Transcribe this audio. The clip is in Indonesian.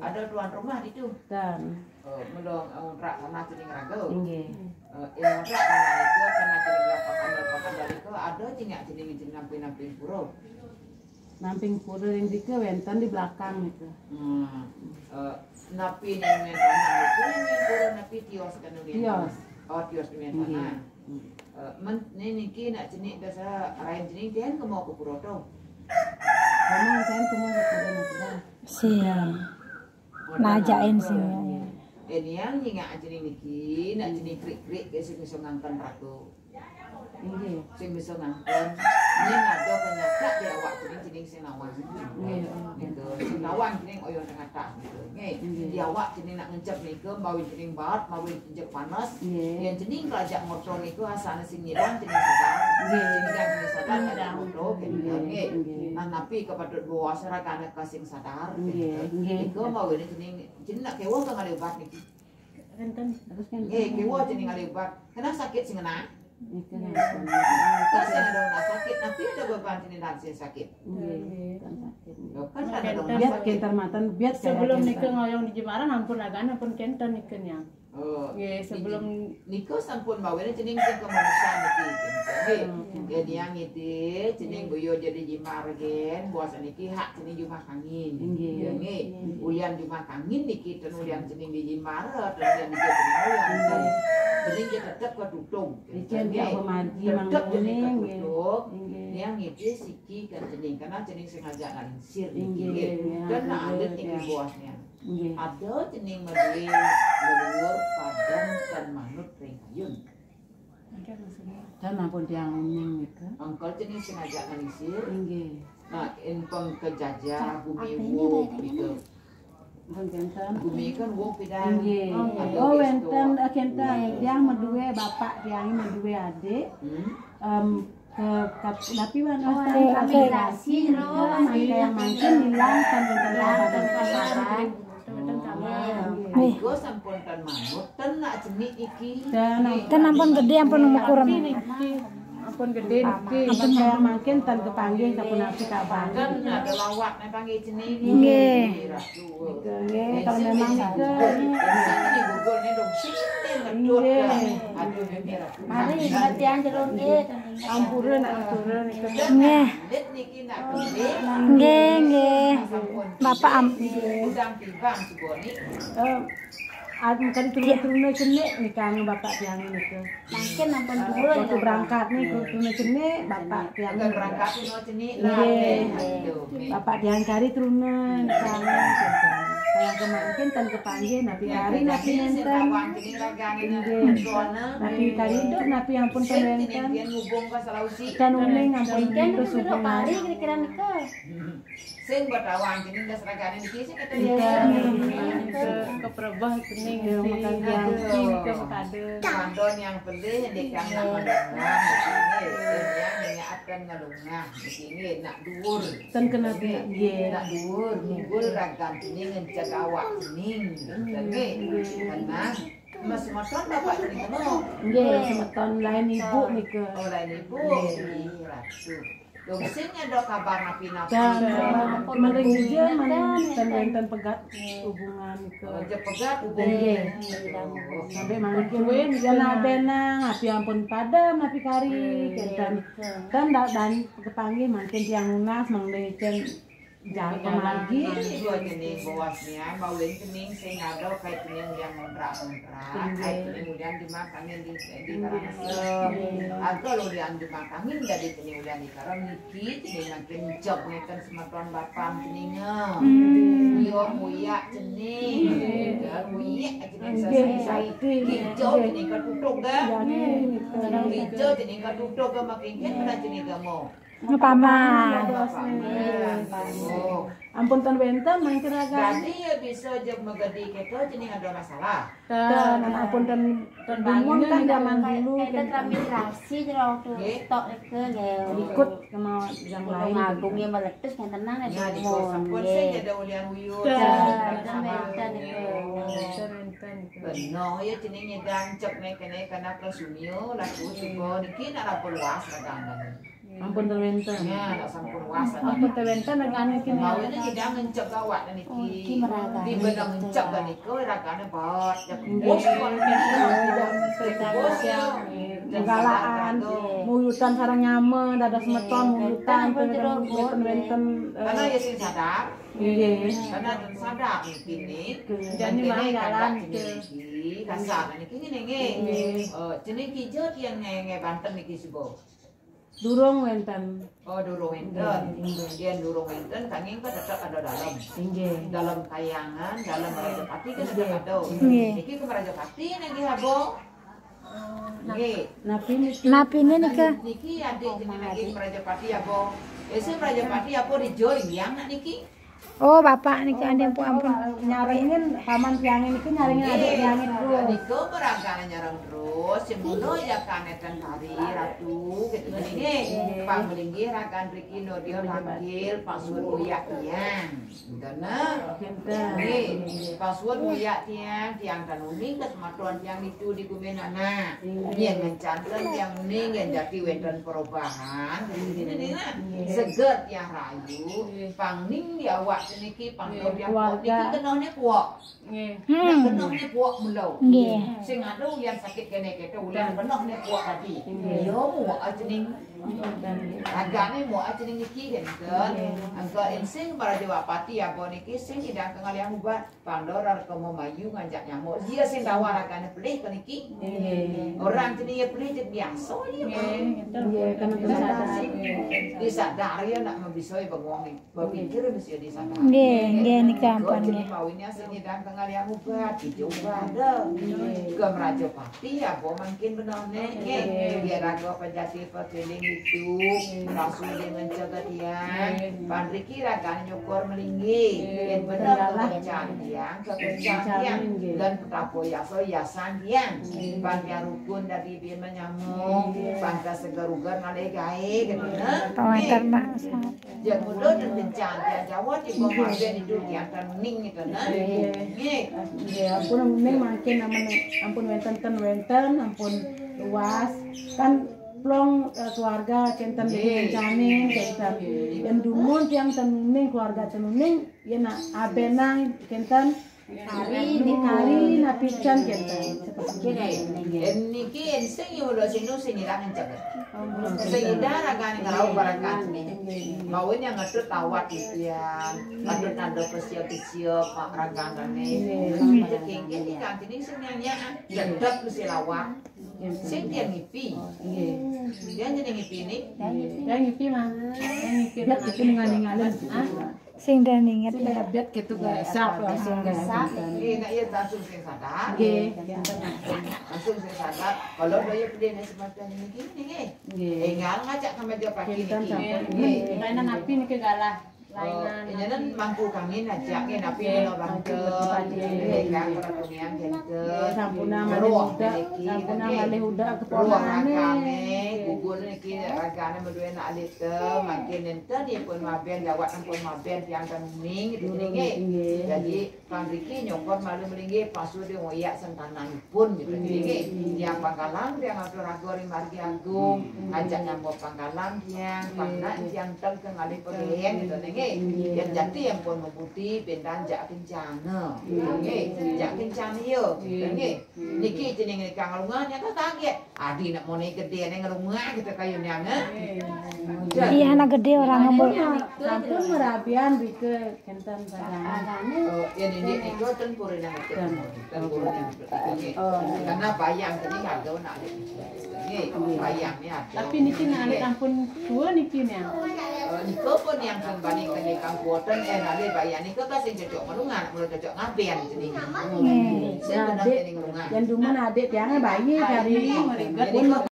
Ada tuan rumah di tu. Dan Uh, melong ongkrak tanah cening raga. nggih. Uh, yang ongkrak tanah itu karena cening lapakan lapakan dari itu ada cingak cening cening namping namping pura. Namping pura yang dike wenten di belakang itu. Hmm. Uh, napi yang main tanah itu main pura napi tios kan main Tios. Oh tios di main tanah. Uh, men ni niki nak cening dasar arahin cening dia ke mau ke pura tu. Siap. Najain sih, ya, ya. Dan yang nyingak cening niki nak cening krik krik ke sing bisa ngangkan ratu. Nggih. sing bisa ngangkon ini ada penyakit di awak cening cening sing nawang Iya. gitu sing nawang cening oyon tengah tak gitu nggih Iya. di awak cening nak ngencep niku bawin cening baut bawin injek panas Iya. yang cening kelajak motor niku asane sing nyirang cening sadar Iya. kan Iya. nah tapi kepada dua masyarakat anak kasing sadar Iya. gitu Iya. niku bawin cening cening nak kewo tengah niki Terus kan kewo cening ada obat kena sakit Itu Terus yang ada orang sakit, nanti ada beban sakit. Nggih. Kan sakit. Loh, kan ada orang Biar sakit. kentar matan, biar Sebelum nikah ngoyong di Jemaran ampun lagan ampun kenten nikahnya. Oh, Nggih, sebelum Niko sampun bawa ini cening sing kemanusiaan. Jadi, Hmm. jadi yang itu cening buyo jadi jimar gen, buasa niki hak cening jumah kangin. Ya nggih. Ulian jumah kangin niki dan ulian cening di jimar dan ulian di cening ulian. Cening dia tetap ke tutung. Ikan dia pemaji mang Tetap cening ke tutung. Nggih. yang itu siki kan cening karena cening sengaja Nggih, niki ya, dan ada niki ya. Nggih. ada cening medhi leluhur padang dan manut Dan ampun tiang unyeng itu. angkol cening sengaja ngalinsir Nggih. nah infong kejajah bumi wuk gitu bumi kan Nggih. Ada Oh, wenten kentar tiang medue bapak tiang medue adik. Hmm? Em ke kat tapi wan kan oke. kalibrasi terus yang makin hilang kan badan pasaran. Nih. Sampun iki Dan Kan ampun gede ampun ukuran. ampun gede niki. ampun kayak makin tan kepanggil kapun api kabar. kan ada lawak nih panggil cenik Nggih. Ratu. Nggih, kalau memang nih dong sini ngedut Nggih. Aduh. Mari latihan jeruk nggih. Ampuran ampuran itu. Nggih. Dit niki nak beli. Nggih, nggih. Sampun. Bapak am. Eh, Aku kan turun turun cenik nih kang bapak tiang itu. Makin ampun turun. Waktu berangkat nih turun cenik bapak tiang. Agar berangkat no cenik lah. Bapak tiang kari turunan kang. Kayak kemarin tan kepanggil napi kari napi Jadi, nenten. ini. Napi kari itu napi ampun Sen ini penenten. Dan uning ampun Kan itu itu kali kira-kira nikah. Sing buat awang ini das ragane iki sing kata Iya. dia. Ke ke perebah cening Iya, makan ke Mekade. Mandon yang di kang nak menyaatkan ngalungah nak dhuwur. Tan kena nggih. Nak dhuwur, ngubul ragam ini ngencet awak. Karena Mas motor bapak ini semeton lain ibu nih ke. Oleh ibu, ratu. Dong sing ada kabar napi-napi. Dan mending juga mana dan wenten pegat hubungan ke. Aja pegat Nggih. Sampai makin ya nabena ngapi ampun padam napi kari kentan kan dan dan kepanggil makin tiang lunas mangdecen jalan kemargi dua jenis bawasnya. Bawin kening sing ada kayak kening yang ngontrak ngontrak kayak kening. ulian dimakangin di di karangasem. Atau lo ulian dimakangin dari kening ulian di karang niki kening makin job ngeken sematuan bapam keningnya. Yo muya cening dan muya cening selesai hijau cening ketutup dah hijau cening ketutup ke makin kan pernah cening kamu paman. Ampun tan wenten makin agak Berarti ya bisa aja megadi kita jadi ada masalah. dan ampun tan tan bingung kan zaman dulu Kita transmigrasi jeruk tuh Nggih. stok nggih. ikut sama yang lain ngagung ya meletus yang tenang ya Ya di Bung. kosan pun Nggih. saya jadi ulian wiyu. Dan. Serenten. Benar ya jenenge dancep nek kene kana ke sumio laku suko niki nak lapor luas ragangan. Ampun terwenten Ya, tak sampun wasa. Ampun tewenten regane kini. Mau ini tidak ngencep gawat dan Oh, iki iki. meragane Di gitu ngencep ya. dan iki ragane bot. Ya bos kon galaan muyutan sarang nyame dada semeton muyutan wenten Karena ya sing sadar, nggih karena dan sadar mungkin nih. Jadi mah iki kasar niki ngene nge. Oh, jeneng ki jot yang nge Banten niki sibo. Durung wenten Oh, durung enten. Yen durung enten kanging kan tetap ada dalam. nggih dalam kayangan, dalam Raja Pati kan sudah ada. Nggih. Niki ke Raja Pati niki habo. Nggih. napi niki Napine nih ke? Niki adik jeneng niki ke Raja Pati habo. Ese Raja Pati apa di Joy yang nak niki? Oh, bapak nih ke ande ampun ampun. nyaringin paman tiangin iki nyaringin adik tiangin terus Niko beragana nyarang terus, semudo ya kanetan hari ratu gitu ini. Pak melinggi rakan Riki no dia password uyak tiang. Karena Kinten. Nih, password uyak tiang tiang kan uning ke sematuan tiang itu di kumenana. Yang mencantan tiang uning yang jadi wenten perubahan. Ini nih seger tiang rayu, pangning dia awak seniki pangdo dia kuat niki kenalnya kuat. Nggih. Yang Hmm. kenalnya kuat melo. Nggih. Sing yang sakit kene kete ulian kenalnya kuat tadi. Yo mu ajening agane mu ajening niki kan. Angka insing para dewa pati ya bo niki sing tidak kenal yang ubat. Pandora ke mau mayu ngajak nyamuk. Dia sing tawaragane pelih ke niki. nggih Orang jenis ya pelih jadi biasa ya. nggih karena kesadaran Disadari ya nak membisoi bengong berpikir mesti disadari. Nggih, nggih nih ke Kau ampun nggih. maunya senyidang tengah yang ubat, dicoba dah. Ke Meraja Pati ya, bo makin benar nek. Dia raga penjati pekeling itu, langsung dia. Menjaga dia. Pandriki raga nyokor melinggi, yang benar kekencan dia, kekencan dia. Dan petapo yaso yasan dia. Panjang rukun dari dia menyamuk, pangka segar-ugar ngalai gae, gitu. Nah. Pawantar mak. Jangan mudah dan kencan, dia Jawa di bawah dia itu dia akan ning gitu nah. Nggih. nggih ampun mending makin ampun ampun wenten ten wenten ampun luas. Kan plong eh, keluarga kenten Nggih. kencane kenten yang dumun tiang tenuning keluarga tenuning ya nak abenang kenten hari di kari napican kenten seperti Gini, en niki en sing yo lo sing sing ira ngencet. Sing ida ragane ngarau barakan nih. Mawin yang ngetut tawat itu ya. Ngetut nado pesiap-pesiap mak ragane. Itu kengke di kantin ini sing nyanyi dedek mesti lawak. Sing dia ngipi. Dia jadi ngipi nih. yang ngipi mah yang ngipi itu ningali-ngalin Sing dan inget itu ya. biar gitu gasap langsung gasap Ini nak ia langsung sing sadar. nggih Langsung sing sadar. Kalau dia pedih semacam ini gini nggih. nggih Eh ngajak sama dia pakai Kinten niki. sampai Nggih. Lainan api nih ke galah. Lainan. kan mangku kami aja eh sampuna malih sampuna malih gugur niki makin dia pun maben pun maben yang kan ning gitu. Jadi pandriki nyokor malu melinggi pasu ngoyak sentanan pun gitu. Yang pangkalan ngatur agori margi agung, ngajak nyambut pangkalan yang pangkat yang tel ke ngalih gitu nih. Yang jati yang pun membuti pendan jak kencana. Nggih, jak kencana yo. Nggih. Niki jeneng kang ngalungan yang kaget. Adi nak mau naik gede ning ngalungan gitu kayu nyang. Iya anak gede orang ngebul. sampun merabian bike kenten sadang Oh, yang ini itu tempur yang itu. Tempur yang itu. Karena bayang tadi ada nak. Bayang ni ada. Tapi niki ngalih ampun tua niki nih. Niko pun yang kan banding ke kang kuoten eh nale bayang niko ka sing cocok melungan, mulai cocok ngaben jadi. Nggih. Saya benar adik jadi melungan. yang dumun adik tiangnya bayi kari Jadi